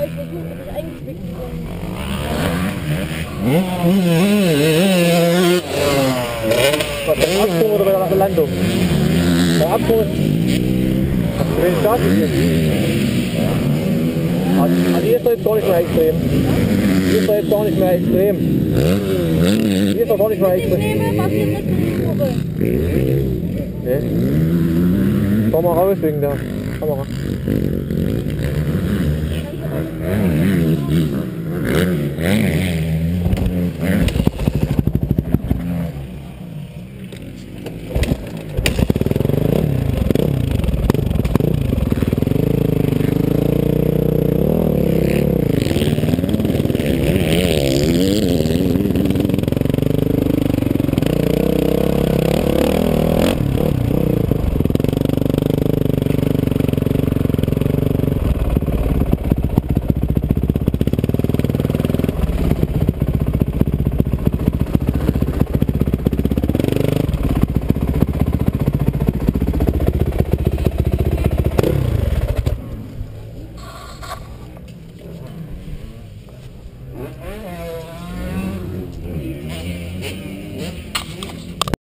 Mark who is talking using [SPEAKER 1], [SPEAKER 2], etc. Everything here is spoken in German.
[SPEAKER 1] ich versucht, dass ich eingespickt bin.
[SPEAKER 2] Was, beim Absprung oder bei der Landung? Beim Absprung. Wenn ich das also, also hier ist er jetzt gar nicht mehr extrem. Hier ist er jetzt gar nicht mehr extrem. Hier ist er gar nicht mehr
[SPEAKER 1] Ich
[SPEAKER 2] extrem.
[SPEAKER 1] nehme, was hier mit.
[SPEAKER 2] Nee. Fahr mal raus wegen der Kamera.
[SPEAKER 3] Mm-hmm.